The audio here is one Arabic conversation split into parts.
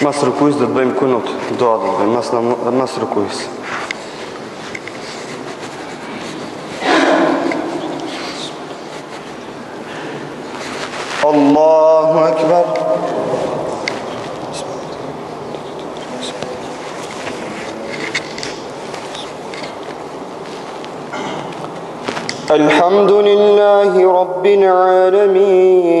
Mas rukujës dhe të bëjmë kunut, dhe të bëjmë, mas, mas rukujës. Allahu. الحمد لله رب العالمين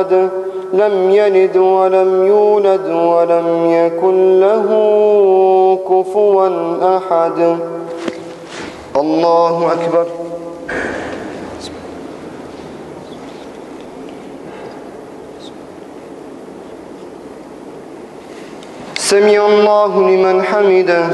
الصمد لم يلد ولم يولد ولم يكن له كفوا أحد. الله أكبر. سمع الله لمن حمده.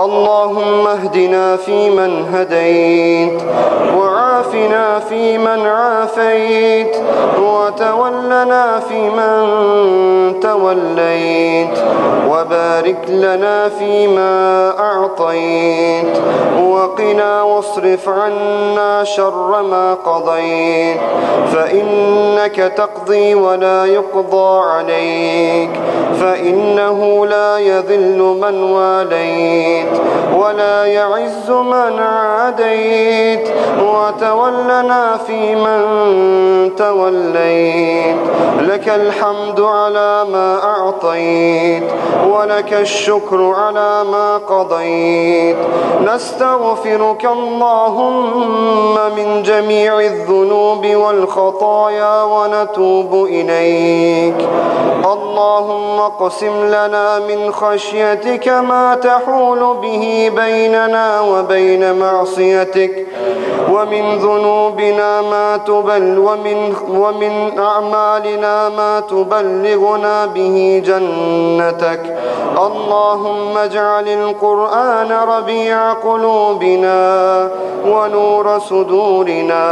اللهم اهدنا فيمن هديت وعافنا فيمن عافيت وتولنا فيمن توليت وبارك لنا فيما أعطيت وقنا واصرف عنا شر ما قضيت. فإنك تقضي ولا يقضى عليك. فإنه لا يذل من واليت. ولا يعز من عاديت. وتولنا فيمن توليت. لك الحمد على ما أعطيت. ولك الشكر على ما قضيت. نستغفرك اللهم من جميع الذنوب والخطايا ونتوب إليك. اللهم اقسم لنا من خشيتك ما تحول به بيننا وبين معصيتك. ومن ذنوبنا ما تبل ومن ومن أعمالنا ما تبلغنا به جنتك. اللهم اجعل القرآن ربيع قلوبنا ونور صدورنا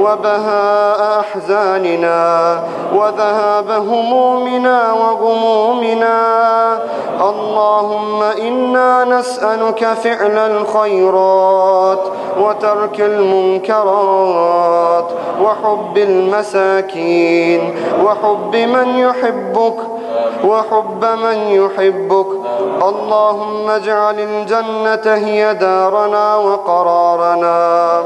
وبهاء أحزاننا وذهاب همومنا وغمومنا. اللهم إنا نسألك فعل الخيرات وترك المنكرات وحب المساكين وحب من يحبك وحب من يحبك. اللهم اجعل الجنة هي دارنا وقرارنا.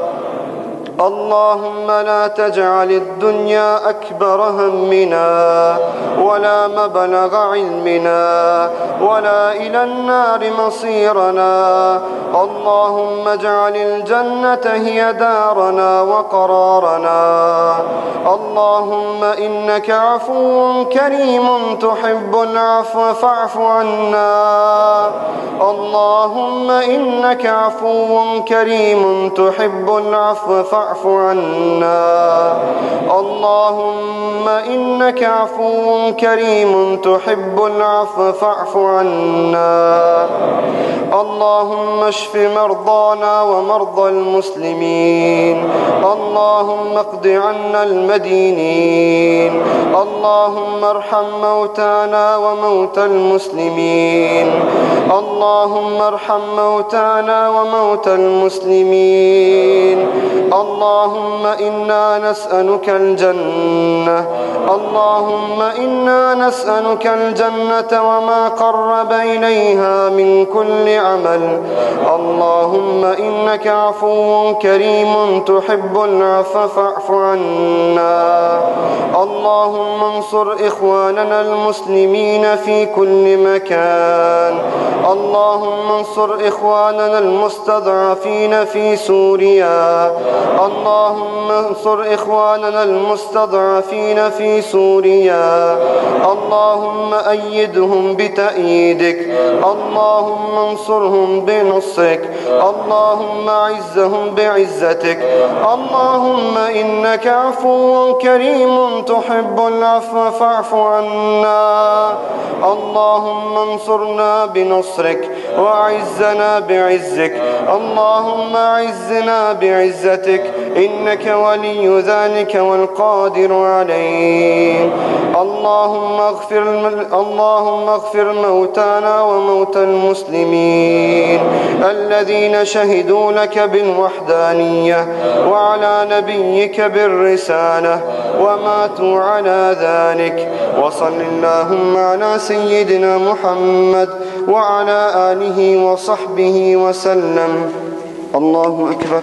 اللهم لا تجعل الدنيا أكبر همنا ولا مبلغ علمنا ولا إلى النار مصيرنا. اللهم اجعل الجنة هي دارنا وقرارنا. اللهم إنك عفو كريم تحب العفو فاعف عنا. اللهم إنك عفو كريم تحب العفو فاعف عنا. اللهم إنك عفو كريم تحب العفو فاعف عنا. اللهم اشف مرضانا ومرضى المسلمين. اللهم اقض عنا المدينين. اللهم ارحم موتانا وموتى المسلمين. اللهم ارحم موتانا وموتى المسلمين. اللهم إنا نسألك الجنة. اللهم إنا نسألك الجنة وما قرب إليها من كل عمل. اللهم إنك عفو كريم تحب العفو فاعف عنا. اللهم انصر إخواننا المسلمين في كل مكان. اللهم انصر إخواننا المستضعفين في سوريا. اللهم انصر إخواننا المستضعفين في سوريا. اللهم أيدهم بتأييدك. اللهم انصرهم بنصرك. اللهم أعزهم بعزتك. اللهم إنك عفو كريم تحب العفو فاعف عنا. اللهم انصرنا بنصرك وأعزنا بعزك اللهم أعزنا بعزتك إنك ولي ذلك والقادر عليه. اللهم اغفر اللهم اغفر موتانا وموتى المسلمين الذين شهدوا لك بالوحدانية وعلى نبيك بالرسالة وماتوا على ذلك. وصل اللهم على سيدنا محمد وعلى آله وصحبه وسلم. الله أكبر.